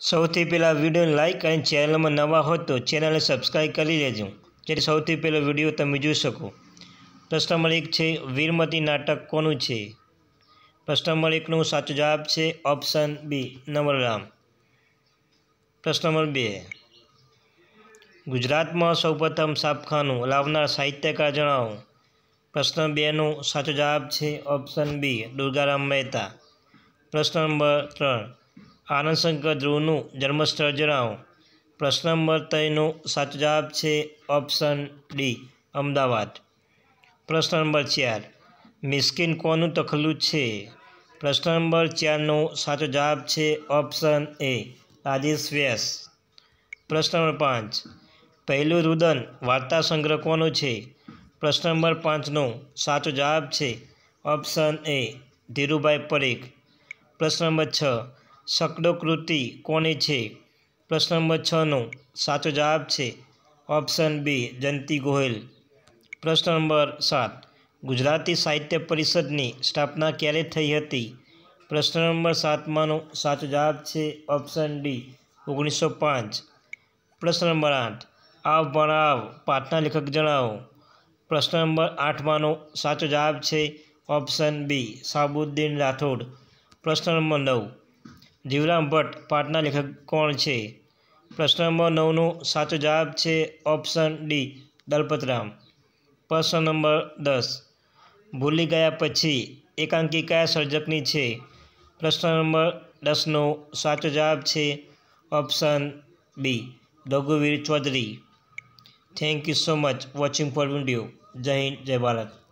સૌથી પહેલાં વિડીયોને લાઇક અને ચેનલમાં નવા હો તો ચેનલને સબસ્ક્રાઈબ કરી લેજો, જેથી સૌથી પહેલો વીડિયો તમે જોઈ શકો. પ્રશ્ન નંબર એક છે, વીરમતી નાટક કોનું છે? પ્રશ્ન નંબર એકનો સાચો જવાબ છે ઓપ્શન બી નવલરામ પ્રશ્ન નંબર બે, ગુજરાતમાં સૌપ્રથમ સાપખાનું લાવનાર સાહિત્યકાર જણાવો. પ્રશ્ન બેનો સાચો જવાબ છે ઓપ્શન બી દુર્ગારામ મહેતા. પ્રશ્ન નંબર ત્રણ આનંદ શંકર ધ્રુવનું જન્મસ્થળ જણાવો. પ્રશ્ન નંબર ત્રણનો સાચો જવાબ છે ઓપ્શન ડી, અમદાવાદ. પ્રશ્ન નંબર ચાર, મિસ્કિન કોનું તખલું છે? પ્રશ્ન નંબર ચારનો સાચો જવાબ છે ઓપ્શન એ, રાજેશ વ્યાસ. પ્રશ્ન નંબર પાંચ, પહેલું રુદન વાર્તા સંગ્રહ કોનો છે? પ્રશ્ન નંબર પાંચનો સાચો જવાબ છે ઓપ્શન એ, ધીરુભાઈ પરેખ. પ્રશ્ન નંબર છ શકડો કૃતિ કોની છે? પ્રશ્ન નંબર છનો સાચો જવાબ છે ઓપ્શન બી, જયંતી ગોહિલ. પ્રશ્ન નંબર સાત, ગુજરાતી સાહિત્ય પરિષદની સ્થાપના ક્યારે થઈ હતી? પ્રશ્ન નંબર સાતમાંનો સાચો જવાબ છે ઓપ્શન ડી ઓગણીસો પાંચ. પ્રશ્ન નંબર આઠ, આવ ભણાવ પાઠના લેખક જણાવો. પ્રશ્ન નંબર આઠમાંનો સાચો જવાબ છે ઓપ્શન બી, સાબુદ્દીન રાઠોડ. પ્રશ્ન નંબર નવ જીવરામ ભટ્ટ, પાઠના લેખક કોણ છે? પ્રશ્ન નંબર નવનો સાચો જવાબ છે ઓપ્શન ડી, દલપતરામ. પ્રશ્ન નંબર દસ, ભૂલી ગયા પછી એકાંકી કયા સર્જકની છે? પ્રશ્ન નંબર દસનો સાચો જવાબ છે option B રઘુવીર Chaudhary. Thank you so much watching for video જય હિન્દ, જય ભારત.